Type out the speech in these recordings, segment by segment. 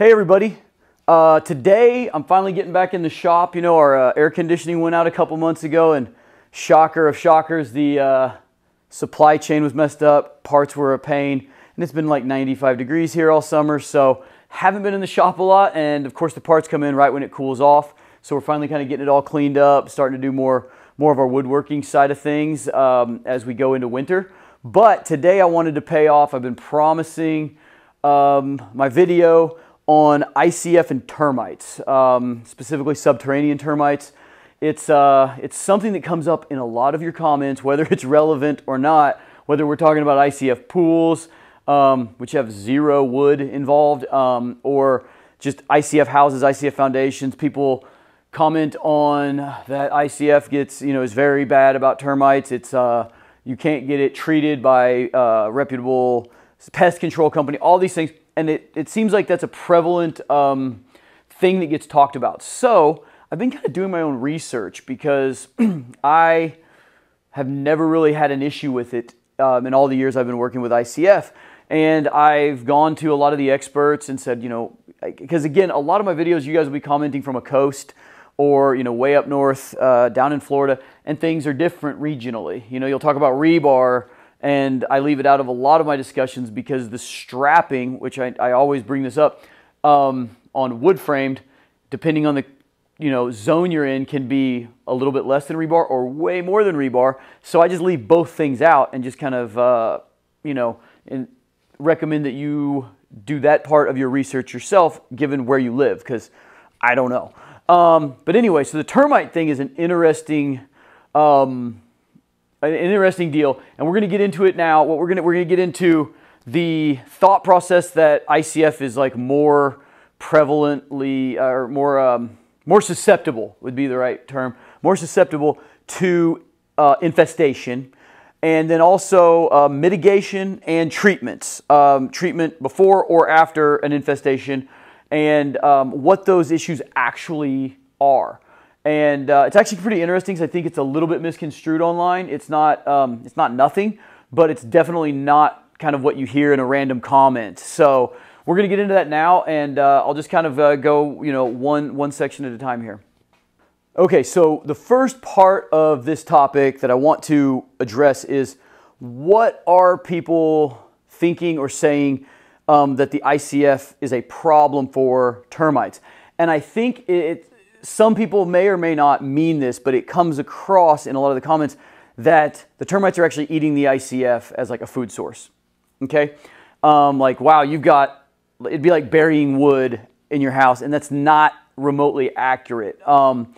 Hey everybody. Uh, today I'm finally getting back in the shop. You know, our uh, air conditioning went out a couple months ago and shocker of shockers, the uh, supply chain was messed up, parts were a pain, and it's been like 95 degrees here all summer, so haven't been in the shop a lot, and of course the parts come in right when it cools off, so we're finally kind of getting it all cleaned up, starting to do more, more of our woodworking side of things um, as we go into winter. But today I wanted to pay off, I've been promising um, my video on ICF and termites, um, specifically subterranean termites. It's, uh, it's something that comes up in a lot of your comments, whether it's relevant or not, whether we're talking about ICF pools, um, which have zero wood involved, um, or just ICF houses, ICF foundations. People comment on that ICF gets, you know, is very bad about termites. It's, uh, you can't get it treated by uh, reputable pest control company, all these things and it, it seems like that's a prevalent um, thing that gets talked about. So I've been kind of doing my own research because I have never really had an issue with it um, in all the years I've been working with ICF. And I've gone to a lot of the experts and said, you know, because again, a lot of my videos, you guys will be commenting from a coast or, you know, way up north, uh, down in Florida, and things are different regionally. You know, you'll talk about rebar and I leave it out of a lot of my discussions because the strapping, which I, I always bring this up, um, on wood framed, depending on the you know zone you're in, can be a little bit less than rebar or way more than rebar. So I just leave both things out and just kind of uh, you know and recommend that you do that part of your research yourself, given where you live, because I don't know. Um, but anyway, so the termite thing is an interesting. Um, an interesting deal, and we're going to get into it now. What we're going to we're going to get into the thought process that ICF is like more prevalently or more um, more susceptible would be the right term, more susceptible to uh, infestation, and then also uh, mitigation and treatments, um, treatment before or after an infestation, and um, what those issues actually are. And uh, it's actually pretty interesting because I think it's a little bit misconstrued online. It's not, um, it's not nothing, but it's definitely not kind of what you hear in a random comment. So we're going to get into that now, and uh, I'll just kind of uh, go, you know, one, one section at a time here. Okay, so the first part of this topic that I want to address is what are people thinking or saying um, that the ICF is a problem for termites? And I think it, some people may or may not mean this, but it comes across in a lot of the comments that the termites are actually eating the ICF as like a food source. Okay? Um, like, wow, you've got, it'd be like burying wood in your house, and that's not remotely accurate. Um,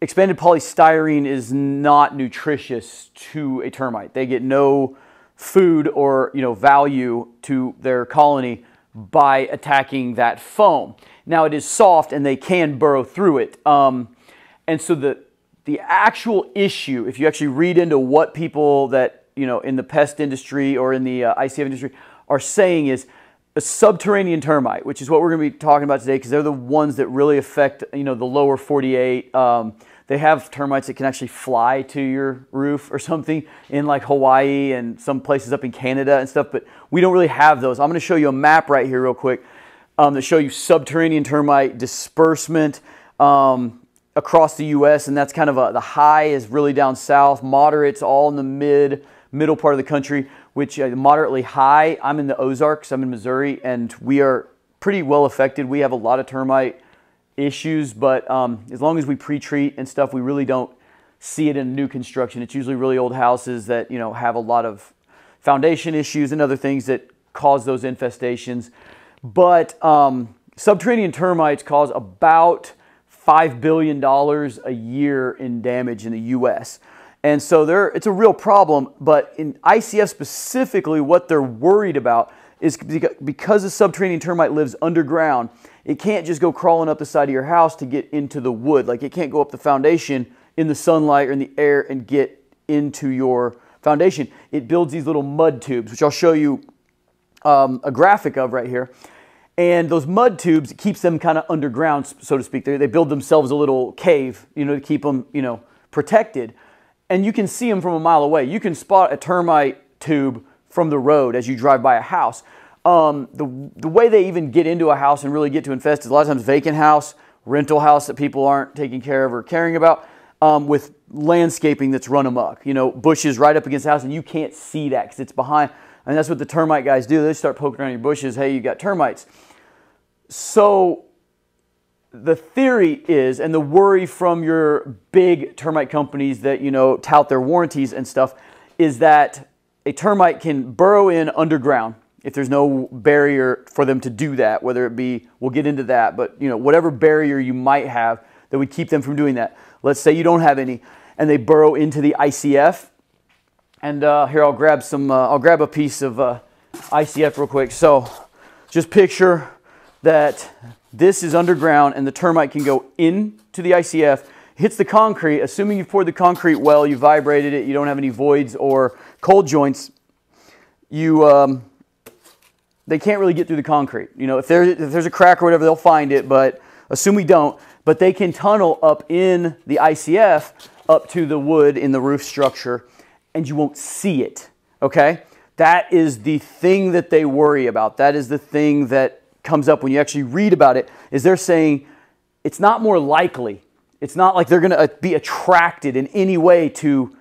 expanded polystyrene is not nutritious to a termite. They get no food or you know value to their colony by attacking that foam. Now it is soft and they can burrow through it. Um, and so the, the actual issue, if you actually read into what people that, you know, in the pest industry or in the uh, ICF industry are saying is a subterranean termite, which is what we're going to be talking about today because they're the ones that really affect, you know, the lower 48. Um, they have termites that can actually fly to your roof or something in like Hawaii and some places up in Canada and stuff, but we don't really have those. I'm going to show you a map right here real quick um, show you subterranean termite disbursement um, across the U.S. And that's kind of a, the high is really down south, moderate's all in the mid, middle part of the country, which uh, moderately high. I'm in the Ozarks, I'm in Missouri, and we are pretty well affected. We have a lot of termite issues, but um, as long as we pre-treat and stuff, we really don't see it in new construction. It's usually really old houses that you know have a lot of foundation issues and other things that cause those infestations. But um, subterranean termites cause about $5 billion a year in damage in the US. And so it's a real problem. But in ICF specifically, what they're worried about is because a subterranean termite lives underground, it can't just go crawling up the side of your house to get into the wood. Like it can't go up the foundation in the sunlight or in the air and get into your foundation. It builds these little mud tubes, which I'll show you um, a graphic of right here. And those mud tubes keeps them kind of underground, so to speak. They, they build themselves a little cave, you know, to keep them, you know, protected. And you can see them from a mile away. You can spot a termite tube from the road as you drive by a house. Um, the, the way they even get into a house and really get to infest is a lot of times vacant house, rental house that people aren't taking care of or caring about, um, with landscaping that's run amok. You know, bushes right up against the house and you can't see that because it's behind. And that's what the termite guys do. They start poking around your bushes. Hey, you got termites. So the theory is, and the worry from your big termite companies that you know tout their warranties and stuff, is that a termite can burrow in underground if there's no barrier for them to do that. Whether it be, we'll get into that, but you know whatever barrier you might have that would keep them from doing that. Let's say you don't have any, and they burrow into the ICF. And uh, here I'll grab some. Uh, I'll grab a piece of uh, ICF real quick. So just picture that this is underground and the termite can go into the ICF, hits the concrete, assuming you've poured the concrete well, you vibrated it, you don't have any voids or cold joints, you, um, they can't really get through the concrete. You know, if, if there's a crack or whatever, they'll find it, but assume we don't. But they can tunnel up in the ICF up to the wood in the roof structure and you won't see it, okay? That is the thing that they worry about. That is the thing that comes up when you actually read about it is they're saying it's not more likely. It's not like they're going to uh, be attracted in any way to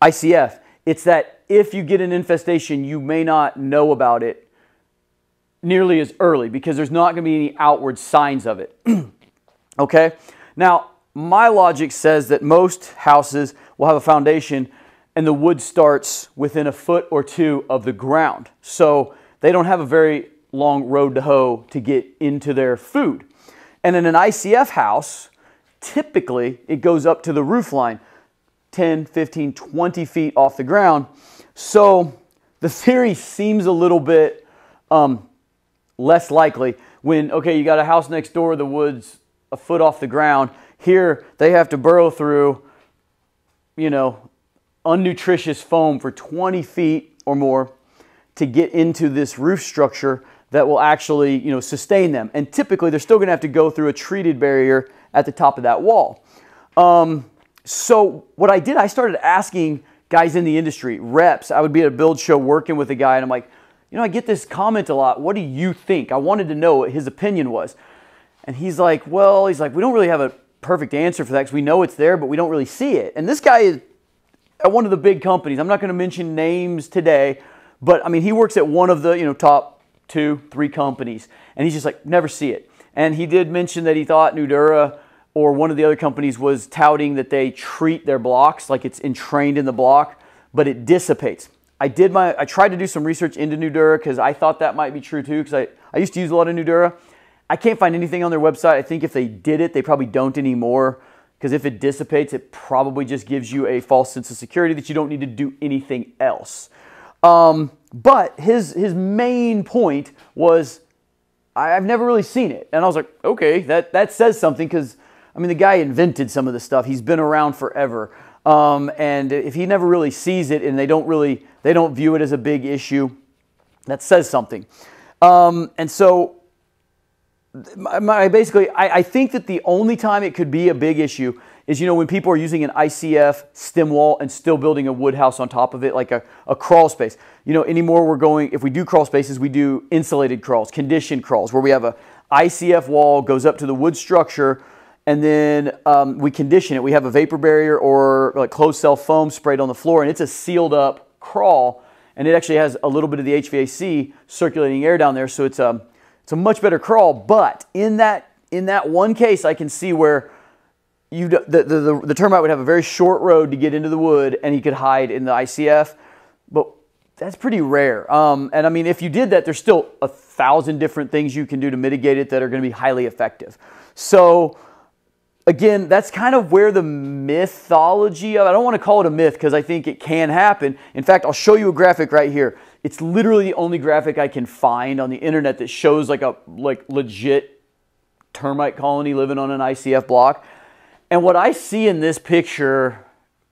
ICF. It's that if you get an infestation, you may not know about it nearly as early because there's not going to be any outward signs of it. okay? Now, my logic says that most houses will have a foundation and the wood starts within a foot or two of the ground. So they don't have a very long road to hoe to get into their food. And in an ICF house, typically it goes up to the roof line 10, 15, 20 feet off the ground. So the theory seems a little bit um, less likely when, okay, you got a house next door, the wood's a foot off the ground. Here, they have to burrow through, you know, unnutritious foam for 20 feet or more to get into this roof structure that will actually you know, sustain them. And typically, they're still going to have to go through a treated barrier at the top of that wall. Um, so what I did, I started asking guys in the industry, reps. I would be at a build show working with a guy, and I'm like, you know, I get this comment a lot. What do you think? I wanted to know what his opinion was. And he's like, well, he's like, we don't really have a perfect answer for that because we know it's there, but we don't really see it. And this guy is at one of the big companies. I'm not going to mention names today, but I mean, he works at one of the, you know, top two, three companies. And he's just like, never see it. And he did mention that he thought Nudura or one of the other companies was touting that they treat their blocks like it's entrained in the block, but it dissipates. I did my, I tried to do some research into Nudura because I thought that might be true too because I, I used to use a lot of Nudura. I can't find anything on their website. I think if they did it, they probably don't anymore because if it dissipates, it probably just gives you a false sense of security that you don't need to do anything else. Um, but his, his main point was, I've never really seen it. And I was like, okay, that, that says something because, I mean, the guy invented some of the stuff. He's been around forever. Um, and if he never really sees it and they don't really, they don't view it as a big issue, that says something. Um, and so my, basically, I, I think that the only time it could be a big issue is you know when people are using an ICF stem wall and still building a wood house on top of it, like a, a crawl space. You know, anymore we're going, if we do crawl spaces, we do insulated crawls, conditioned crawls, where we have a ICF wall goes up to the wood structure and then um, we condition it. We have a vapor barrier or like closed cell foam sprayed on the floor and it's a sealed up crawl and it actually has a little bit of the HVAC circulating air down there. So it's a, it's a much better crawl. But in that, in that one case, I can see where you the, the, the, the termite would have a very short road to get into the wood and he could hide in the ICF, but that's pretty rare. Um, and I mean, if you did that, there's still a thousand different things you can do to mitigate it that are going to be highly effective. So again, that's kind of where the mythology of, I don't want to call it a myth because I think it can happen. In fact, I'll show you a graphic right here. It's literally the only graphic I can find on the internet that shows like a like legit termite colony living on an ICF block. And what I see in this picture,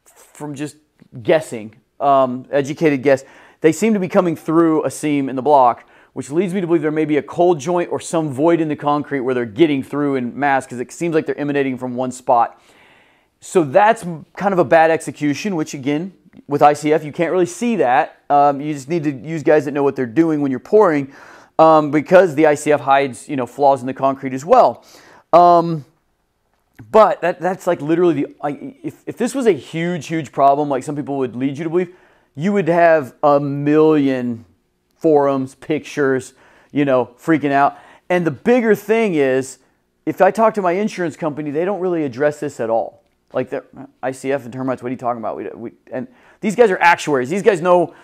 from just guessing, um, educated guess, they seem to be coming through a seam in the block, which leads me to believe there may be a cold joint or some void in the concrete where they're getting through in mass because it seems like they're emanating from one spot. So that's kind of a bad execution, which again, with ICF, you can't really see that. Um, you just need to use guys that know what they're doing when you're pouring um, because the ICF hides, you know, flaws in the concrete as well. Um, but that, that's like literally the, if, if this was a huge, huge problem, like some people would lead you to believe, you would have a million forums, pictures, you know, freaking out. And the bigger thing is, if I talk to my insurance company, they don't really address this at all. Like the ICF and termites, what are you talking about? We, we, and these guys are actuaries. These guys know,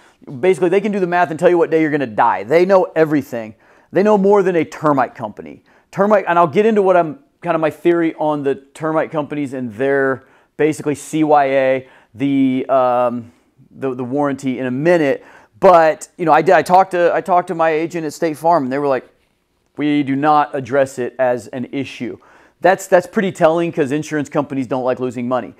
basically, they can do the math and tell you what day you're going to die. They know everything. They know more than a termite company. Termite, and I'll get into what I'm kind of my theory on the termite companies and their basically CYA, the um, the, the warranty in a minute. But you know, I did. I talked to I talked to my agent at State Farm, and they were like, "We do not address it as an issue." That's that's pretty telling because insurance companies don't like losing money.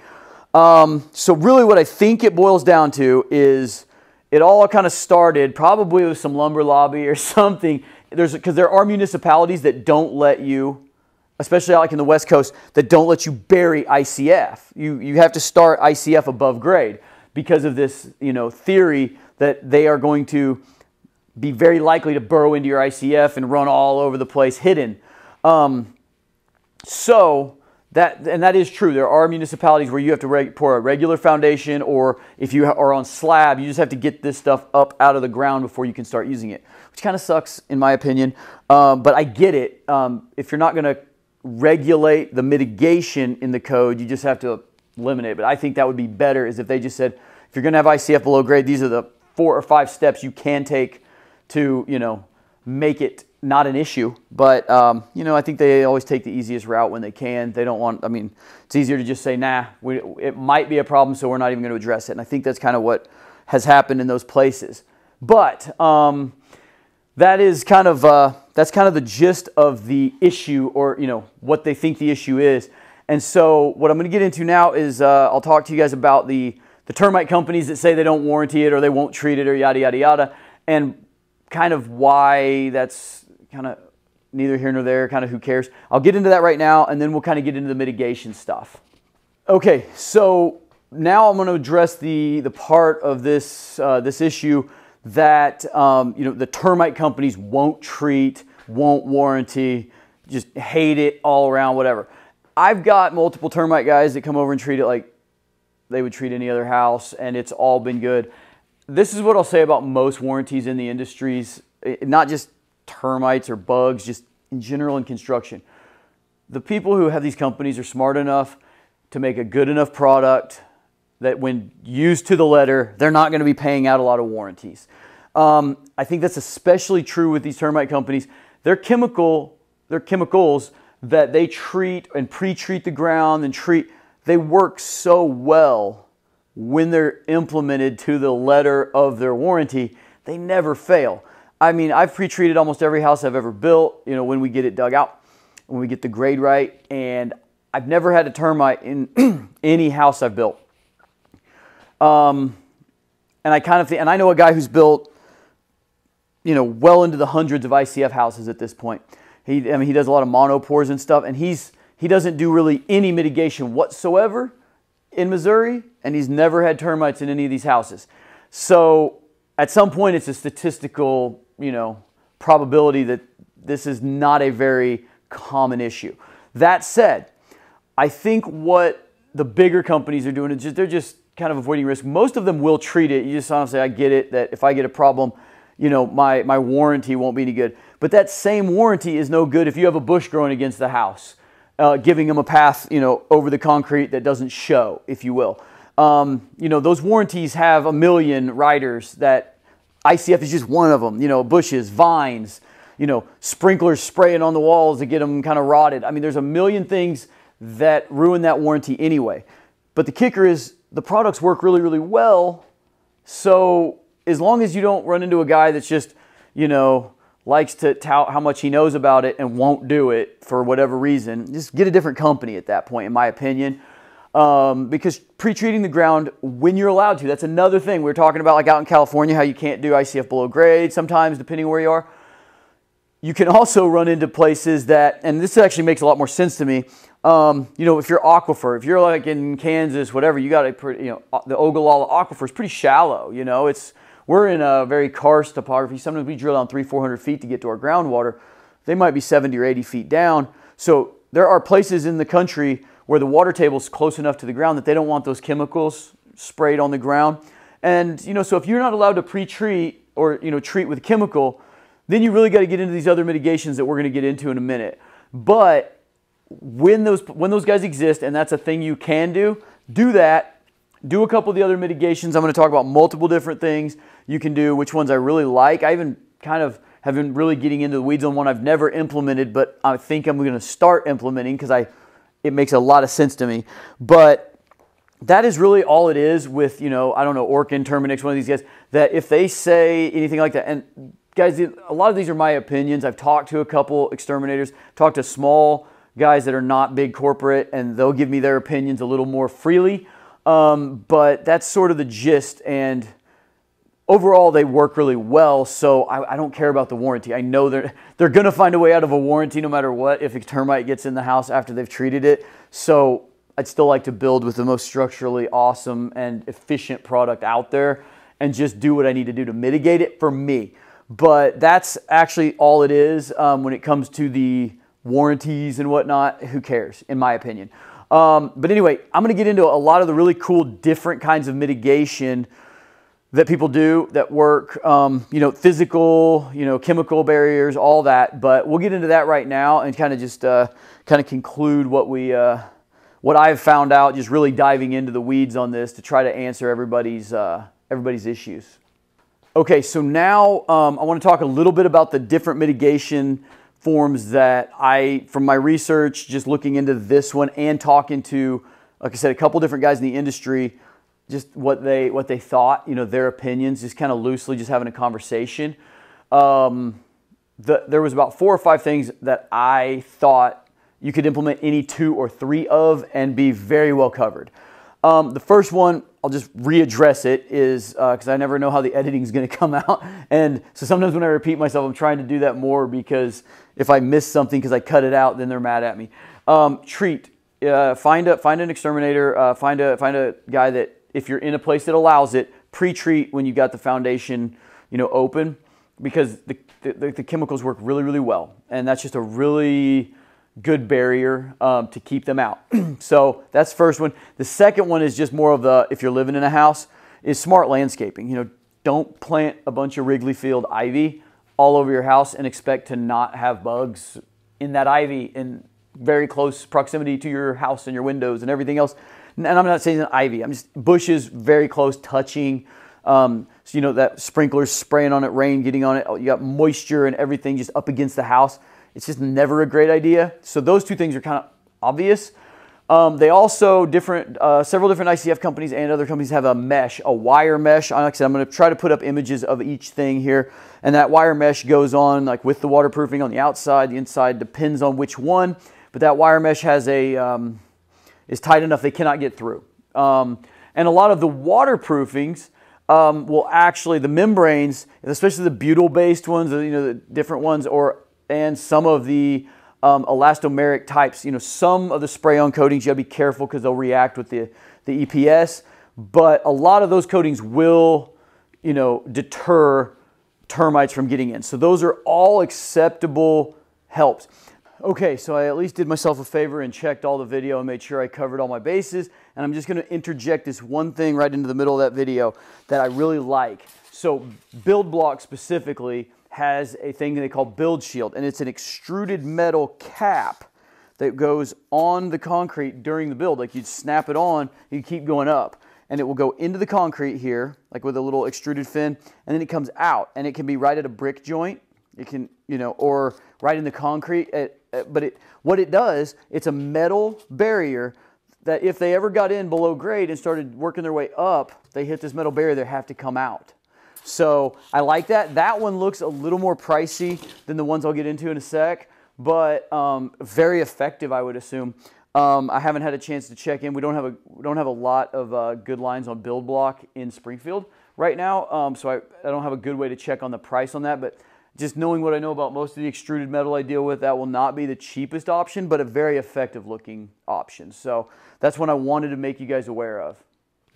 Um, so really, what I think it boils down to is it all kind of started probably with some lumber lobby or something. There's because there are municipalities that don't let you especially like in the West Coast, that don't let you bury ICF. You, you have to start ICF above grade because of this you know, theory that they are going to be very likely to burrow into your ICF and run all over the place hidden. Um, so, that, and that is true. There are municipalities where you have to pour a regular foundation, or if you are on slab, you just have to get this stuff up out of the ground before you can start using it, which kind of sucks in my opinion. Um, but I get it. Um, if you're not going to regulate the mitigation in the code. You just have to eliminate it. But I think that would be better is if they just said, if you're going to have ICF below grade, these are the four or five steps you can take to, you know, make it not an issue. But, um, you know, I think they always take the easiest route when they can. They don't want, I mean, it's easier to just say, nah, we, it might be a problem, so we're not even going to address it. And I think that's kind of what has happened in those places. But um, that is kind of, uh, that's kind of the gist of the issue or, you know, what they think the issue is. And so what I'm going to get into now is uh, I'll talk to you guys about the, the termite companies that say they don't warranty it or they won't treat it or yada, yada, yada. And kind of why that's kind of neither here nor there, kind of who cares. I'll get into that right now and then we'll kind of get into the mitigation stuff. Okay, so now I'm going to address the, the part of this, uh, this issue that um, you know the termite companies won't treat, won't warranty, just hate it all around, whatever. I've got multiple termite guys that come over and treat it like they would treat any other house, and it's all been good. This is what I'll say about most warranties in the industries, eh, not just termites or bugs, just in general in construction. The people who have these companies are smart enough to make a good enough product that when used to the letter, they're not going to be paying out a lot of warranties. Um, I think that's especially true with these termite companies. They're chemical, they're chemicals that they treat and pre-treat the ground and treat. They work so well when they're implemented to the letter of their warranty. They never fail. I mean, I've pre-treated almost every house I've ever built. You know, when we get it dug out, when we get the grade right, and I've never had a termite in any house I've built. Um, and I kind of think, and I know a guy who's built, you know, well into the hundreds of ICF houses at this point. He, I mean, he does a lot of monopours and stuff, and he's he doesn't do really any mitigation whatsoever in Missouri, and he's never had termites in any of these houses. So at some point, it's a statistical, you know, probability that this is not a very common issue. That said, I think what the bigger companies are doing is just they're just kind of avoiding risk. Most of them will treat it. You just honestly, I get it that if I get a problem, you know, my, my warranty won't be any good. But that same warranty is no good if you have a bush growing against the house, uh, giving them a path, you know, over the concrete that doesn't show, if you will. Um, you know, those warranties have a million riders that ICF is just one of them. You know, bushes, vines, you know, sprinklers spraying on the walls to get them kind of rotted. I mean, there's a million things that ruin that warranty anyway. But the kicker is the products work really, really well. So as long as you don't run into a guy that's just, you know, likes to tout how much he knows about it and won't do it for whatever reason, just get a different company at that point, in my opinion. Um, because pre-treating the ground when you're allowed to, that's another thing. we are talking about like out in California, how you can't do ICF below grade sometimes, depending where you are. You can also run into places that, and this actually makes a lot more sense to me, Um, you know, if you're aquifer, if you're like in Kansas, whatever, you got a pretty, you know, the Ogallala aquifer is pretty shallow. You know, it's we're in a very karst topography. Sometimes we drill down three, 400 feet to get to our groundwater. They might be 70 or 80 feet down. So there are places in the country where the water table is close enough to the ground that they don't want those chemicals sprayed on the ground. And you know, so if you're not allowed to pre-treat or you know treat with chemical, then you really got to get into these other mitigations that we're going to get into in a minute. But when those when those guys exist and that's a thing you can do, do that. Do a couple of the other mitigations. I'm going to talk about multiple different things you can do, which ones I really like. I even kind of have been really getting into the weeds on one I've never implemented, but I think I'm going to start implementing because I it makes a lot of sense to me. But that is really all it is with, you know, I don't know, Orkin, Terminix, one of these guys, that if they say anything like that, and guys, a lot of these are my opinions. I've talked to a couple exterminators, talked to small guys that are not big corporate, and they'll give me their opinions a little more freely. Um, but that's sort of the gist. And overall, they work really well. So I, I don't care about the warranty. I know they're they're going to find a way out of a warranty no matter what if a termite gets in the house after they've treated it. So I'd still like to build with the most structurally awesome and efficient product out there and just do what I need to do to mitigate it for me. But that's actually all it is um, when it comes to the warranties and whatnot. Who cares, in my opinion. Um, but anyway, I'm going to get into a lot of the really cool different kinds of mitigation that people do that work, um, you know, physical, you know, chemical barriers, all that. But we'll get into that right now and kind of just uh, kind of conclude what we, uh, what I've found out, just really diving into the weeds on this to try to answer everybody's, uh, everybody's issues. Okay, so now um, I want to talk a little bit about the different mitigation forms that I, from my research, just looking into this one and talking to, like I said, a couple different guys in the industry just what they what they thought, you know, their opinions, just kind of loosely, just having a conversation. Um, the, there was about four or five things that I thought you could implement any two or three of and be very well covered. Um, the first one, I'll just readdress it, is because uh, I never know how the editing is going to come out. And so sometimes when I repeat myself, I'm trying to do that more because if I miss something because I cut it out, then they're mad at me. Um, treat. Uh, find a find an exterminator. Uh, find a find a guy that if you're in a place that allows it, pre-treat when you got the foundation, you know, open because the, the, the chemicals work really, really well. And that's just a really good barrier um, to keep them out. so that's first one. The second one is just more of the, if you're living in a house, is smart landscaping. You know, don't plant a bunch of Wrigley Field ivy all over your house and expect to not have bugs in that ivy in very close proximity to your house and your windows and everything else and I'm not saying ivy. I'm just bushes very close touching. Um, so you know that sprinklers spraying on it, rain getting on it. You got moisture and everything just up against the house. It's just never a great idea. So those two things are kind of obvious. Um, they also different, uh, several different ICF companies and other companies have a mesh, a wire mesh. Like I said, I'm going to try to put up images of each thing here, and that wire mesh goes on like with the waterproofing on the outside. The inside depends on which one, but that wire mesh has a um, is tight enough they cannot get through. Um, and a lot of the waterproofings um, will actually, the membranes, especially the butyl-based ones, you know, the different ones, or and some of the um, elastomeric types, you know, some of the spray-on coatings, you gotta be careful because they'll react with the, the EPS, but a lot of those coatings will, you know, deter termites from getting in. So those are all acceptable helps. Okay, so I at least did myself a favor and checked all the video and made sure I covered all my bases. And I'm just gonna interject this one thing right into the middle of that video that I really like. So Build Block specifically has a thing they call Build Shield, and it's an extruded metal cap that goes on the concrete during the build. Like you'd snap it on, you keep going up. And it will go into the concrete here, like with a little extruded fin, and then it comes out. And it can be right at a brick joint, it can, you know, or right in the concrete. At, at, but it, what it does, it's a metal barrier that if they ever got in below grade and started working their way up, they hit this metal barrier, they have to come out. So I like that. That one looks a little more pricey than the ones I'll get into in a sec, but um, very effective, I would assume. Um, I haven't had a chance to check in. We don't have a we don't have a lot of uh, good lines on Build Block in Springfield right now, um, so I, I don't have a good way to check on the price on that. But just knowing what I know about most of the extruded metal I deal with, that will not be the cheapest option, but a very effective looking option. So that's one I wanted to make you guys aware of.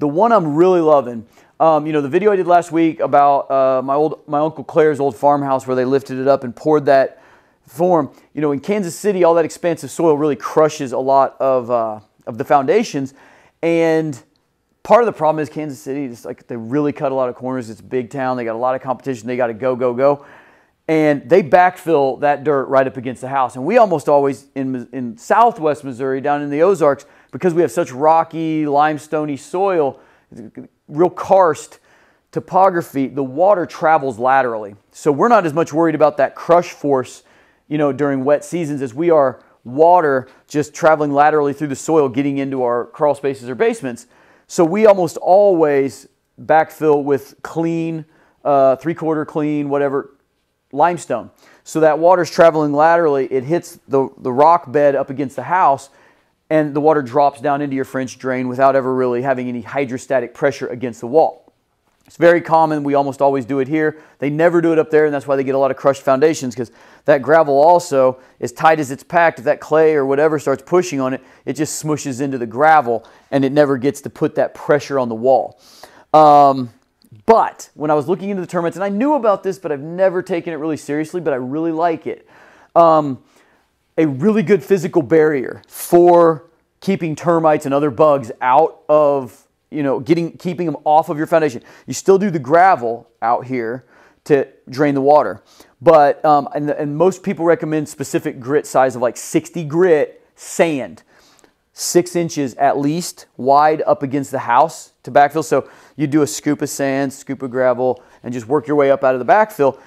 The one I'm really loving, um, you know, the video I did last week about uh, my old my uncle Claire's old farmhouse where they lifted it up and poured that form. You know, in Kansas City, all that expansive soil really crushes a lot of uh, of the foundations, and part of the problem is Kansas City. It's like they really cut a lot of corners. It's a big town. They got a lot of competition. They got to go, go, go and they backfill that dirt right up against the house. And we almost always in in Southwest Missouri, down in the Ozarks, because we have such rocky, limestoney soil, real karst topography, the water travels laterally. So we're not as much worried about that crush force, you know, during wet seasons as we are water just traveling laterally through the soil, getting into our crawl spaces or basements. So we almost always backfill with clean, uh, three quarter clean, whatever limestone. So that water's traveling laterally, it hits the, the rock bed up against the house, and the water drops down into your French drain without ever really having any hydrostatic pressure against the wall. It's very common. We almost always do it here. They never do it up there, and that's why they get a lot of crushed foundations because that gravel also, as tight as it's packed, if that clay or whatever starts pushing on it, it just smushes into the gravel and it never gets to put that pressure on the wall. Um, but when I was looking into the termites, and I knew about this, but I've never taken it really seriously, but I really like it. Um, a really good physical barrier for keeping termites and other bugs out of, you know, getting keeping them off of your foundation. You still do the gravel out here to drain the water, but um, and, and most people recommend specific grit size of like 60 grit sand six inches at least wide up against the house to backfill. So you do a scoop of sand, scoop of gravel, and just work your way up out of the backfill.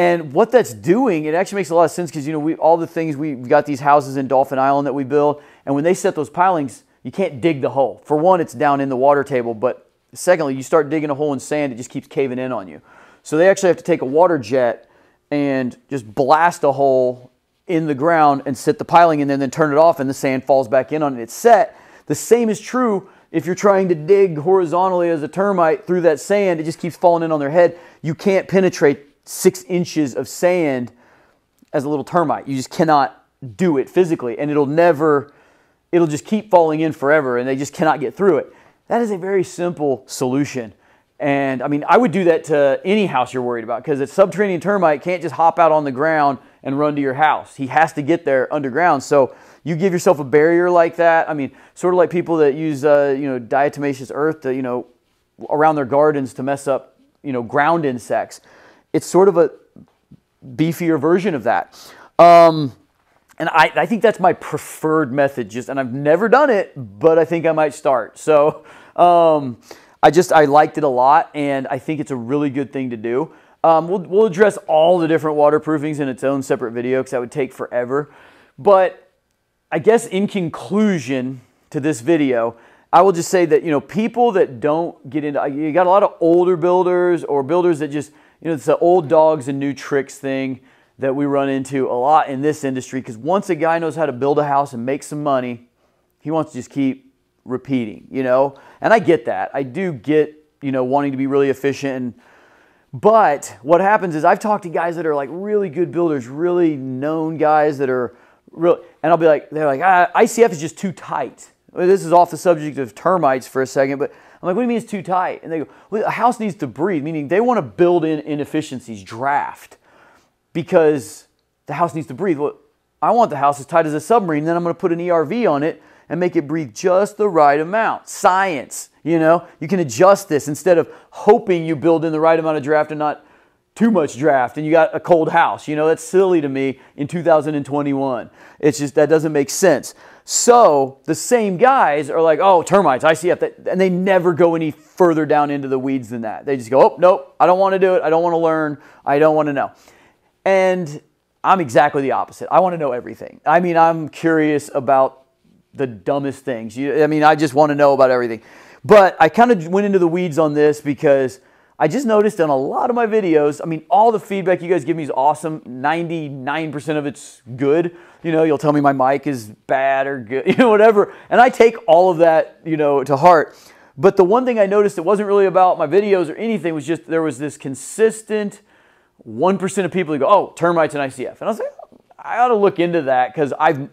And what that's doing, it actually makes a lot of sense because you know we all the things we, have got these houses in Dauphin Island that we build, and when they set those pilings, you can't dig the hole. For one, it's down in the water table, but secondly, you start digging a hole in sand, it just keeps caving in on you. So they actually have to take a water jet and just blast a hole in the ground and set the piling in there and then turn it off and the sand falls back in on it. It's set. The same is true if you're trying to dig horizontally as a termite through that sand. It just keeps falling in on their head. You can't penetrate six inches of sand as a little termite. You just cannot do it physically and it'll never, it'll just keep falling in forever and they just cannot get through it. That is a very simple solution. And I mean, I would do that to any house you're worried about because a subterranean termite can't just hop out on the ground and run to your house. He has to get there underground. So you give yourself a barrier like that. I mean, sort of like people that use, uh, you know, diatomaceous earth to, you know, around their gardens to mess up, you know, ground insects. It's sort of a beefier version of that. Um, and I, I think that's my preferred method. Just, and I've never done it, but I think I might start. So um, I just I liked it a lot, and I think it's a really good thing to do. Um, we'll, we'll address all the different waterproofings in its own separate video because that would take forever. But I guess in conclusion to this video, I will just say that, you know, people that don't get into, you got a lot of older builders or builders that just, you know, it's the old dogs and new tricks thing that we run into a lot in this industry because once a guy knows how to build a house and make some money, he wants to just keep repeating, you know? And I get that. I do get, you know, wanting to be really efficient and but what happens is I've talked to guys that are like really good builders, really known guys that are real, and I'll be like, they're like, ah, ICF is just too tight. This is off the subject of termites for a second, but I'm like, what do you mean it's too tight? And they go, well, a house needs to breathe, meaning they want to build in inefficiencies, draft, because the house needs to breathe. Well, I want the house as tight as a submarine, then I'm going to put an ERV on it and make it breathe just the right amount. Science. You know, you can adjust this instead of hoping you build in the right amount of draft and not too much draft and you got a cold house. You know, that's silly to me in 2021. It's just that doesn't make sense. So the same guys are like, oh, termites, ICF, that, and they never go any further down into the weeds than that. They just go, oh, nope, I don't want to do it. I don't want to learn. I don't want to know. And I'm exactly the opposite. I want to know everything. I mean, I'm curious about the dumbest things. You, I mean, I just want to know about everything. But I kind of went into the weeds on this because I just noticed in a lot of my videos, I mean, all the feedback you guys give me is awesome. 99% of it's good. You know, you'll tell me my mic is bad or good, you know, whatever. And I take all of that, you know, to heart. But the one thing I noticed it wasn't really about my videos or anything was just there was this consistent 1% of people who go, oh, termites and ICF. And I was like, I ought to look into that because I've,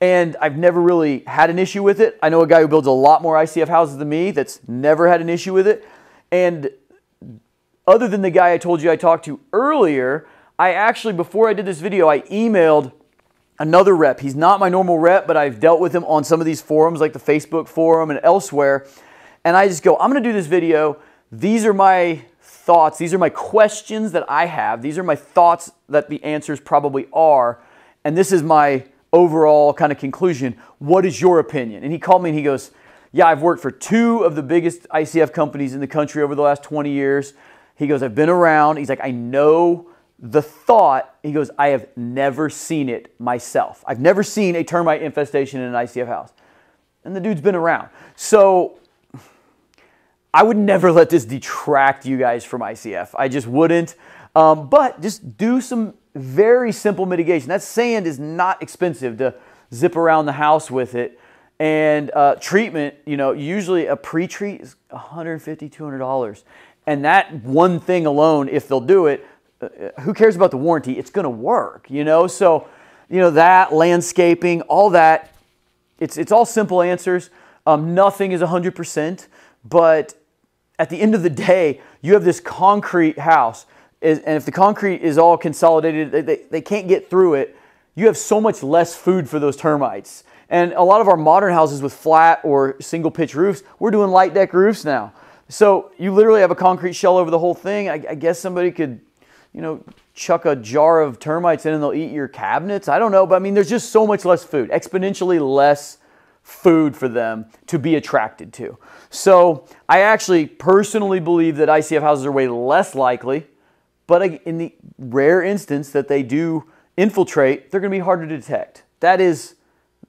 and I've never really had an issue with it. I know a guy who builds a lot more ICF houses than me that's never had an issue with it. And other than the guy I told you I talked to earlier, I actually, before I did this video, I emailed another rep. He's not my normal rep, but I've dealt with him on some of these forums like the Facebook forum and elsewhere. And I just go, I'm going to do this video. These are my thoughts. These are my questions that I have. These are my thoughts that the answers probably are. And this is my overall kind of conclusion. What is your opinion? And he called me and he goes, Yeah, I've worked for two of the biggest ICF companies in the country over the last 20 years. He goes, I've been around. He's like, I know the thought. He goes, I have never seen it myself. I've never seen a termite infestation in an ICF house. And the dude's been around. So I would never let this detract you guys from ICF. I just wouldn't. Um, but just do some very simple mitigation. That sand is not expensive to zip around the house with it. And uh, treatment, you know, usually a pre-treat is $150, $200. And that one thing alone, if they'll do it, who cares about the warranty? It's going to work, you know? So, you know, that, landscaping, all that, it's, it's all simple answers. Um, nothing is 100%, but at the end of the day, you have this concrete house, and if the concrete is all consolidated, they, they, they can't get through it, you have so much less food for those termites. And a lot of our modern houses with flat or single pitch roofs, we're doing Lite-Deck roofs now. So you literally have a concrete shell over the whole thing. I, I guess somebody could, you know, chuck a jar of termites in and they'll eat your cabinets. I don't know, but I mean, there's just so much less food, exponentially less food for them to be attracted to. So I actually personally believe that ICF houses are way less likely, but in the rare instance that they do infiltrate, they're going to be harder to detect. That is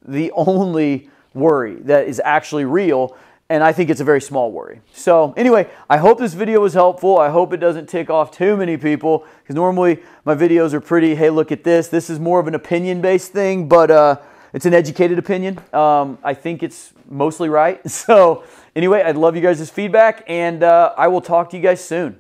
the only worry that is actually real. And I think it's a very small worry. So anyway, I hope this video was helpful. I hope it doesn't tick off too many people because normally my videos are pretty, hey, look at this. This is more of an opinion-based thing, but uh, it's an educated opinion. Um, I think it's mostly right. So anyway, I'd love you guys' feedback, and uh, I will talk to you guys soon.